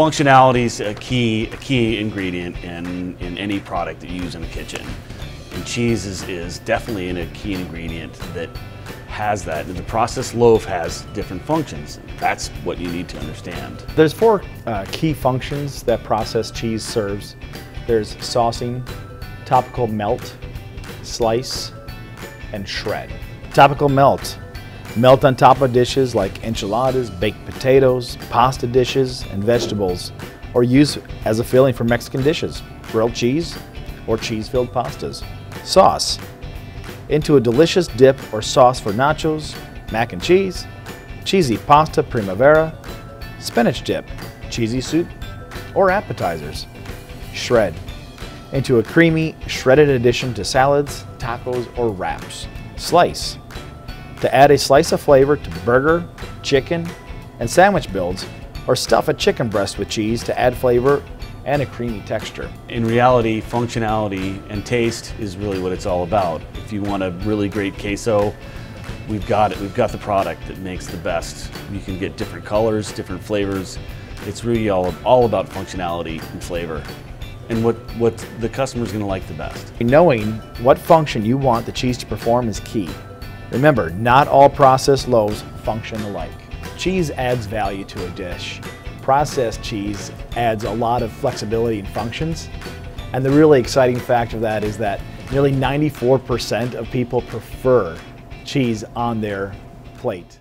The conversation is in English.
Functionality is a key, a key ingredient in, in any product that you use in the kitchen. And cheese is, is definitely a key ingredient that has that. And the processed loaf has different functions. That's what you need to understand. There's four uh, key functions that processed cheese serves. There's saucing, topical melt, slice, and shred. Topical melt Melt on top of dishes like enchiladas, baked potatoes, pasta dishes, and vegetables, or use as a filling for Mexican dishes, grilled cheese, or cheese-filled pastas. Sauce. Into a delicious dip or sauce for nachos, mac and cheese, cheesy pasta primavera, spinach dip, cheesy soup, or appetizers. Shred. Into a creamy, shredded addition to salads, tacos, or wraps. Slice to add a slice of flavor to burger, chicken, and sandwich builds, or stuff a chicken breast with cheese to add flavor and a creamy texture. In reality, functionality and taste is really what it's all about. If you want a really great queso, we've got it. We've got the product that makes the best. You can get different colors, different flavors. It's really all, all about functionality and flavor and what, what the customer's gonna like the best. Knowing what function you want the cheese to perform is key. Remember, not all processed loaves function alike. Cheese adds value to a dish. Processed cheese adds a lot of flexibility and functions. And the really exciting fact of that is that nearly 94% of people prefer cheese on their plate.